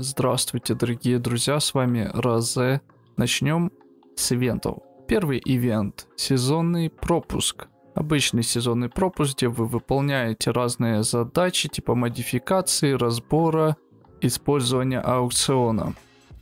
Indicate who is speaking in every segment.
Speaker 1: Здравствуйте, дорогие друзья, с вами Розе. Начнем с ивентов. Первый ивент – сезонный пропуск. Обычный сезонный пропуск, где вы выполняете разные задачи типа модификации, разбора, использования аукциона.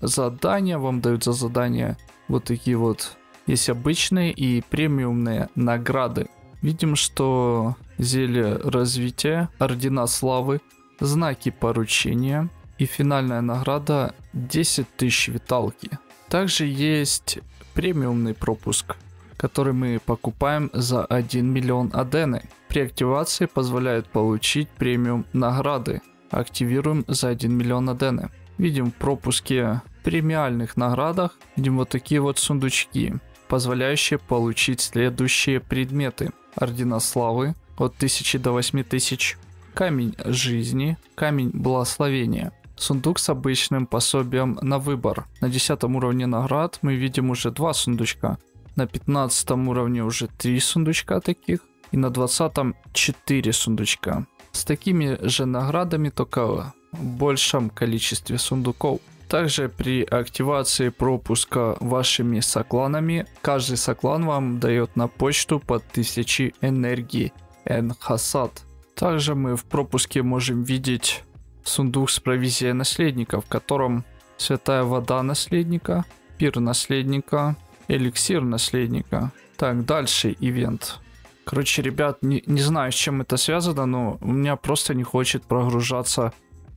Speaker 1: Задания вам дают за задания вот такие вот. Есть обычные и премиумные награды. Видим, что зелье развития, ордена славы, знаки поручения – и финальная награда 10 тысяч виталки. Также есть премиумный пропуск, который мы покупаем за 1 миллион адены. При активации позволяет получить премиум награды. Активируем за 1 миллион адены. Видим в пропуске премиальных наградах, видим вот такие вот сундучки, позволяющие получить следующие предметы. Ордена славы от 1000 до 8000, камень жизни, камень благословения, Сундук с обычным пособием на выбор. На 10 уровне наград мы видим уже два сундучка. На 15 уровне уже три сундучка таких. И на 20 4 сундучка. С такими же наградами только в большем количестве сундуков. Также при активации пропуска вашими сокланами, каждый соклан вам дает на почту по 1000 энергии Энхасад. Также мы в пропуске можем видеть сундук с провизией наследника, в котором святая вода наследника, пир наследника, эликсир наследника. Так, дальше ивент. Короче, ребят, не, не знаю, с чем это связано, но у меня просто не хочет прогружаться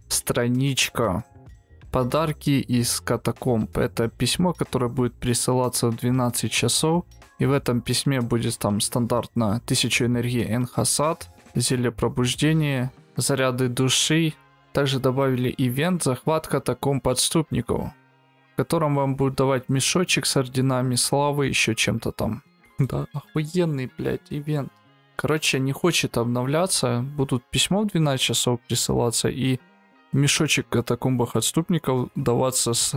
Speaker 1: страничка. Подарки из катакомб. Это письмо, которое будет присылаться в 12 часов. И в этом письме будет там стандартно 1000 энергии Энхасад, зелье пробуждения, заряды души, также добавили ивент захват катакомб подступников, в котором вам будут давать мешочек с орденами славы, еще чем-то там. Да, охуенный, блядь, ивент. Короче, не хочет обновляться, будут письмо в 12 часов присылаться и мешочек катакомбах отступников даваться с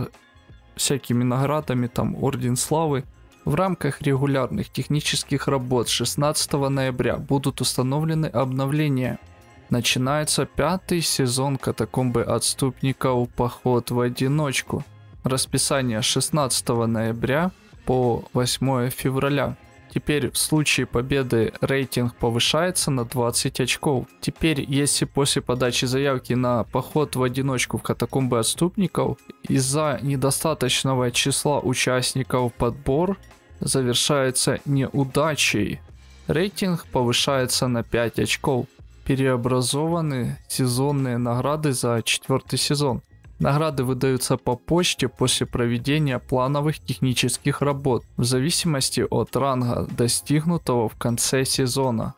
Speaker 1: всякими наградами, там, Орден Славы. В рамках регулярных технических работ 16 ноября будут установлены обновления – Начинается пятый сезон катакомбы отступников «Поход в одиночку». Расписание 16 ноября по 8 февраля. Теперь в случае победы рейтинг повышается на 20 очков. Теперь, если после подачи заявки на поход в одиночку в катакомбы отступников из-за недостаточного числа участников подбор завершается неудачей, рейтинг повышается на 5 очков переобразованы сезонные награды за четвертый сезон. Награды выдаются по почте после проведения плановых технических работ в зависимости от ранга, достигнутого в конце сезона.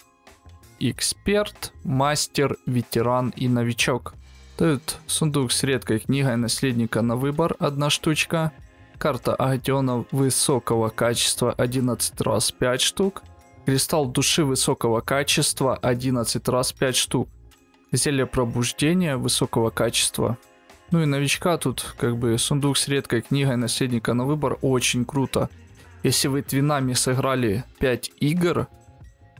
Speaker 1: Эксперт, мастер, ветеран и новичок. Дают сундук с редкой книгой наследника на выбор, одна штучка. Карта агатионов высокого качества 11 раз 5 штук – Кристалл души высокого качества 11 раз 5 штук. Зелье пробуждения высокого качества. Ну и новичка тут как бы сундук с редкой книгой наследника на выбор очень круто. Если вы твинами сыграли 5 игр,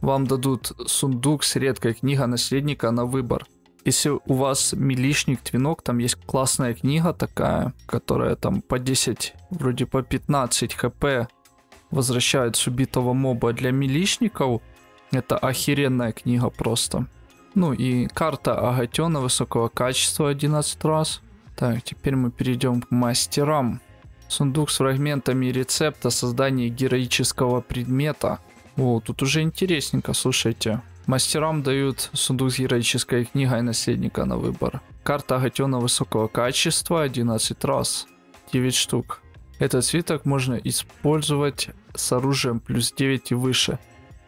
Speaker 1: вам дадут сундук с редкой книгой наследника на выбор. Если у вас милишник, твинок, там есть классная книга такая, которая там по 10, вроде по 15 хп возвращают с убитого моба для милишников. Это охеренная книга просто. Ну и карта Агатена высокого качества 11 раз. Так, теперь мы перейдем к мастерам. Сундук с фрагментами рецепта создания героического предмета. О, тут уже интересненько, слушайте. Мастерам дают сундук с героической книгой наследника на выбор. Карта Агатена высокого качества 11 раз. 9 штук. Этот свиток можно использовать с оружием плюс 9 и выше.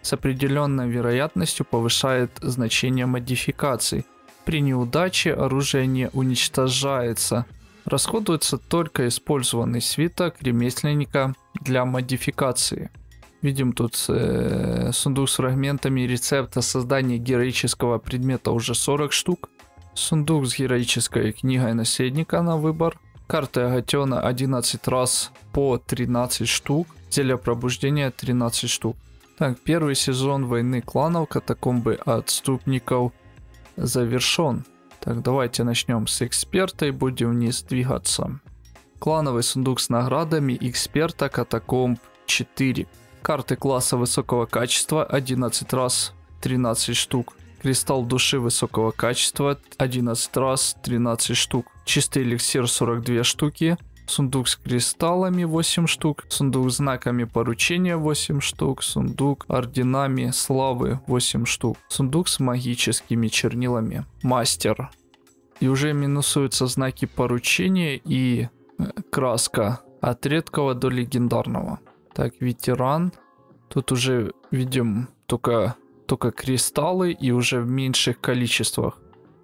Speaker 1: С определенной вероятностью повышает значение модификаций. При неудаче оружие не уничтожается. Расходуется только использованный свиток ремесленника для модификации. Видим тут э, сундук с фрагментами рецепта создания героического предмета уже 40 штук. Сундук с героической книгой наследника на выбор. Карты Агатена 11 раз по 13 штук. Зелье пробуждения 13 штук. Так, первый сезон войны кланов катакомбы отступников завершен. Так, давайте начнем с эксперта и будем вниз двигаться. Клановый сундук с наградами эксперта катакомб 4. Карты класса высокого качества 11 раз 13 штук. Кристалл души высокого качества 11 раз 13 штук. Чистый эликсир 42 штуки. Сундук с кристаллами 8 штук. Сундук с знаками поручения 8 штук. Сундук орденами славы 8 штук. Сундук с магическими чернилами. Мастер. И уже минусуются знаки поручения и краска от редкого до легендарного. Так, ветеран. Тут уже видим только, только кристаллы и уже в меньших количествах.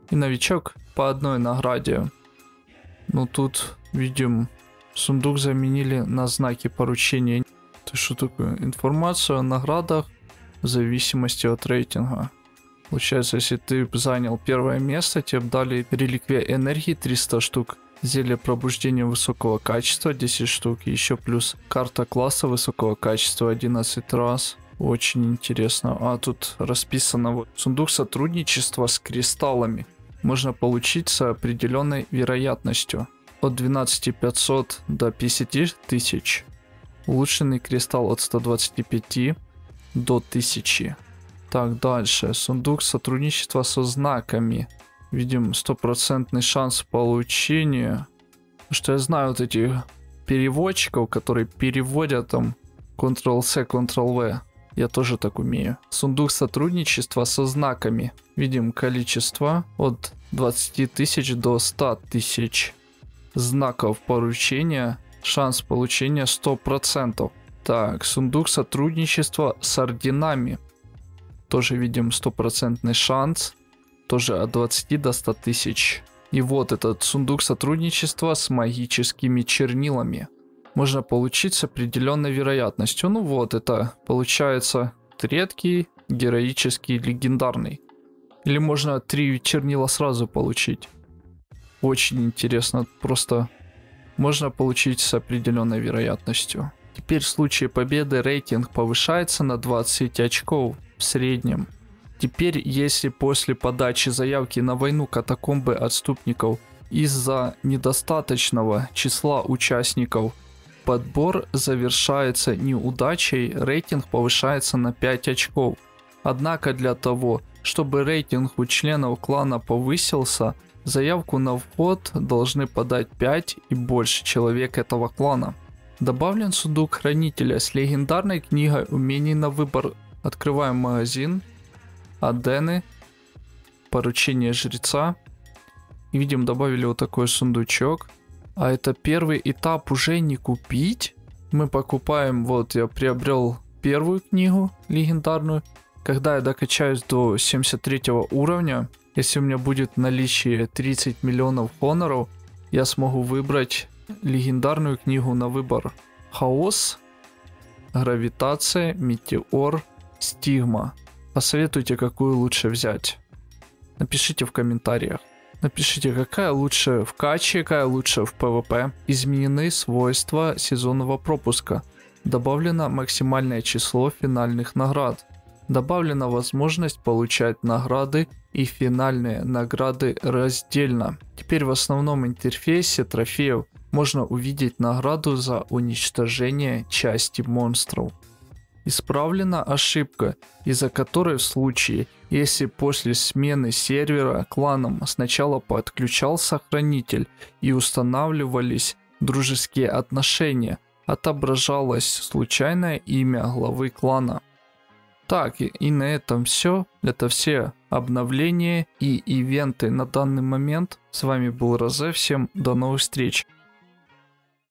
Speaker 1: И новичок по одной награде. Ну тут видим сундук заменили на знаки поручения. То что такое? Информацию о наградах в зависимости от рейтинга. Получается, если ты занял первое место, тебе дали реликвия энергии 300 штук, Зелье пробуждения высокого качества 10 штук. Еще плюс карта класса высокого качества 11 раз. Очень интересно. А тут расписано вот сундук сотрудничества с кристаллами. Можно получить с определенной вероятностью. От 12500 до 50 тысяч. Улучшенный кристалл от 125 до 1000. Так, дальше. Сундук сотрудничества со знаками. Видим стопроцентный шанс получения. Что я знаю вот этих переводчиков, которые переводят там Ctrl-C, Ctrl-V. Я тоже так умею. Сундук сотрудничества со знаками. Видим количество от 20 тысяч до 100 тысяч знаков поручения. Шанс получения 100%. Так, сундук сотрудничества с орденами. Тоже видим стопроцентный шанс тоже от 20 до 100 тысяч. И вот этот сундук сотрудничества с магическими чернилами. Можно получить с определенной вероятностью. Ну вот, это получается редкий, героический, легендарный. Или можно три чернила сразу получить. Очень интересно, просто можно получить с определенной вероятностью. Теперь в случае победы рейтинг повышается на 20 очков в среднем. Теперь, если после подачи заявки на войну катакомбы отступников из-за недостаточного числа участников подбор завершается неудачей, рейтинг повышается на 5 очков. Однако для того, чтобы рейтинг у членов клана повысился, заявку на вход должны подать 5 и больше человек этого клана. Добавлен сундук хранителя с легендарной книгой умений на выбор. Открываем магазин Адены, поручение жреца. Видим, добавили вот такой сундучок. А это первый этап уже не купить. Мы покупаем, вот я приобрел первую книгу легендарную. Когда я докачаюсь до 73 уровня, если у меня будет в наличии 30 миллионов хоноров, я смогу выбрать легендарную книгу на выбор. Хаос, гравитация, метеор, стигма. Посоветуйте, какую лучше взять. Напишите в комментариях. Напишите, какая лучше в каче, какая лучше в PvP. Изменены свойства сезонного пропуска. Добавлено максимальное число финальных наград. Добавлена возможность получать награды и финальные награды раздельно. Теперь в основном интерфейсе трофеев можно увидеть награду за уничтожение части монстров. Исправлена ошибка, из-за которой в случае, если после смены сервера кланом сначала подключался хранитель и устанавливались дружеские отношения, отображалось случайное имя главы клана. Так, и на этом все. Это все обновления и ивенты на данный момент. С вами был Розе. Всем до новых встреч.